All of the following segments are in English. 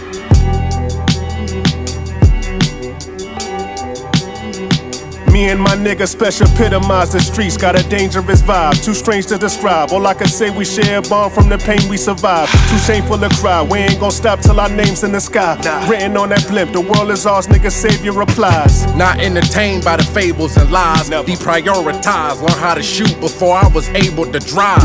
you and my nigga Spesh epitomize the streets. Got a dangerous vibe, too strange to describe. All I can say, we share a bond from the pain we survive. Too shameful to cry, we ain't gon' stop till our name's in the sky. Written on that blimp, the world is ours, nigga, savior replies. Not entertained by the fables and lies. Never. Deprioritize, learn how to shoot before I was able to drive.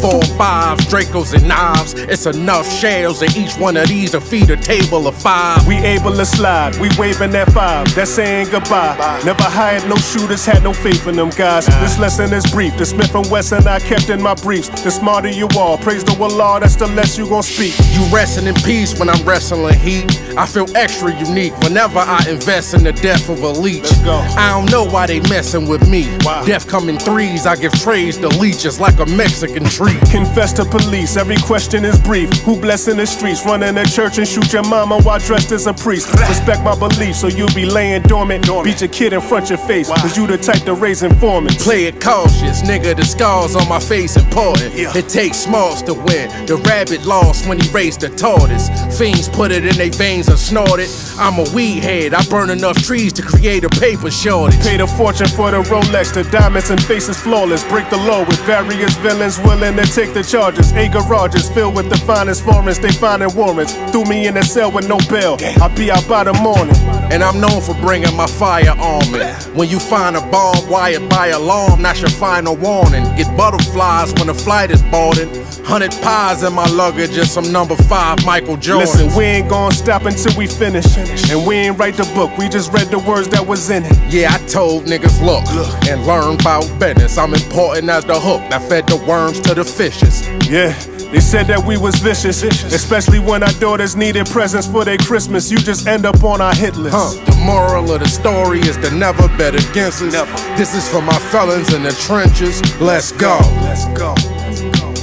Four five Dracos and knives. It's enough shells in each one of these to feed a table of five. We able to slide, we waving that five, that's saying goodbye. Never hired no shooters, had no faith in them guys. This lesson is brief, the Smith and Wesson I kept in my briefs. The smarter you are, praise the Allah, that's the less you gon' speak. You resting in peace when I'm wrestling heat. I feel extra unique whenever I invest in the death of a leech. I don't know why they messing with me. Why? Death come in threes, I give trays to leeches like a Mexican tree. Confess to police, every question is brief. Who blessing the streets, running a church and shoot your mama while dressed as a priest? Respect my beliefs, so you'll be laying dormant. Beat your kid in front of your face, cause you the type to raise informants. Play it cautious, nigga. The scars on my face important. Yeah. It takes smalls to win. The rabbit lost when he raised the tortoise. Fiends put it in their veins and snort it. I'm a weed head. I burn enough trees to create a paper shortage. Paid a fortune for the Rolex, the diamonds and faces flawless. Break the law with various villains willing to take the charges. Eight garages filled with the finest foreigns, they finding warrants. Threw me in a cell with no bail. I'll be out by the morning. And I'm known for bringing my firearm in. When you find a bomb wired by alarm, that's your final warning. Get butterflies when the flight is boarding. Hundred pies in my luggage and some number five Michael Jordan. Listen, we ain't gonna stop until we finish. And we ain't write the book, we just read the words that was in it. Yeah, I told niggas look, and learn about business. I'm important as the hook that fed the worms to the fishes. Yeah, they said that we was vicious, especially when our daughters needed presents for their Christmas. You just end up on our hit list. Huh. The moral of the story is to never bet against us. This is for my felons in the trenches. Let's go. Let's go. Let's go.